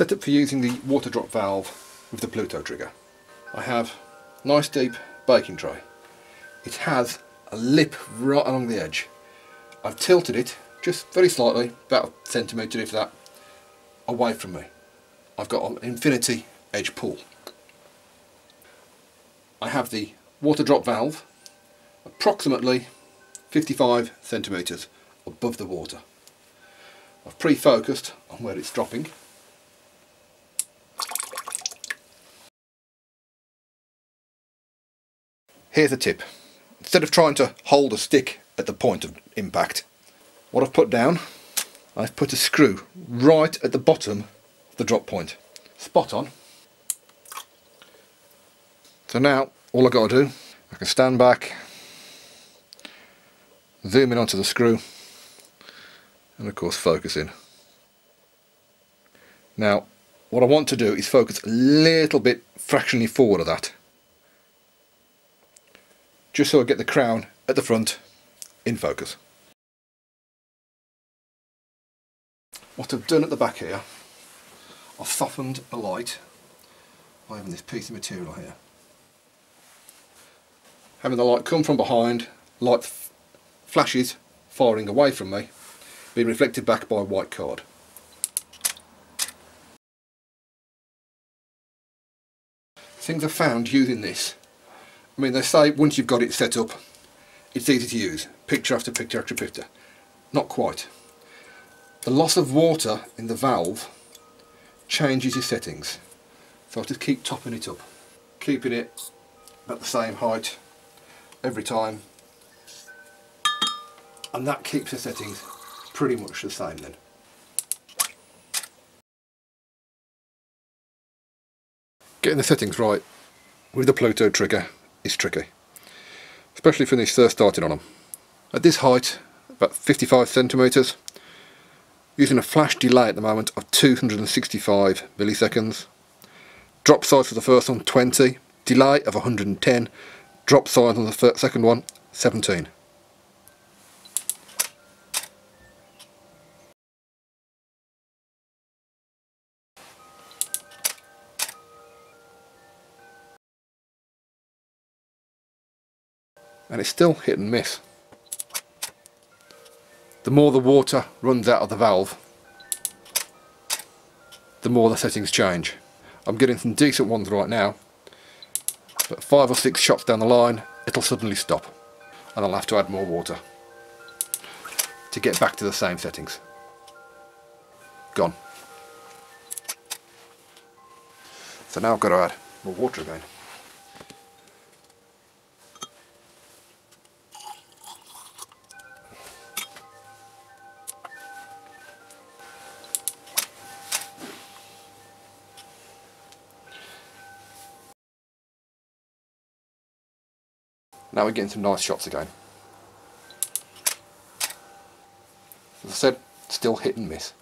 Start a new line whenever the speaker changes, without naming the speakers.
Set up for using the water drop valve with the Pluto trigger. I have nice deep baking tray. It has a lip right along the edge. I've tilted it just very slightly, about a centimetre if that, away from me. I've got an infinity edge pull. I have the water drop valve approximately 55 centimetres above the water. I've pre-focused on where it's dropping Here's a tip. Instead of trying to hold a stick at the point of impact, what I've put down, I've put a screw right at the bottom of the drop point. Spot on. So now, all I've got to do, I can stand back, zoom in onto the screw, and of course focus in. Now, what I want to do is focus a little bit fractionally forward of that just so I get the crown at the front in focus. What I've done at the back here, I've softened the light by having this piece of material here. Having the light come from behind, light flashes firing away from me, being reflected back by a white card. Things I've found using this I mean, they say once you've got it set up, it's easy to use, picture after picture after picture. Not quite. The loss of water in the valve changes your settings. So I just keep topping it up, keeping it at the same height every time. And that keeps the settings pretty much the same then. Getting the settings right with the Pluto trigger is tricky, especially when you first starting on them. At this height, about 55 centimetres, using a flash delay at the moment of 265 milliseconds. Drop size for the first one 20, delay of 110, drop size on the second one 17. And it's still hit and miss. The more the water runs out of the valve, the more the settings change. I'm getting some decent ones right now, but five or six shots down the line, it'll suddenly stop, and I'll have to add more water to get back to the same settings. Gone. So now I've got to add more water again. Now we're getting some nice shots again. As I said, still hit and miss.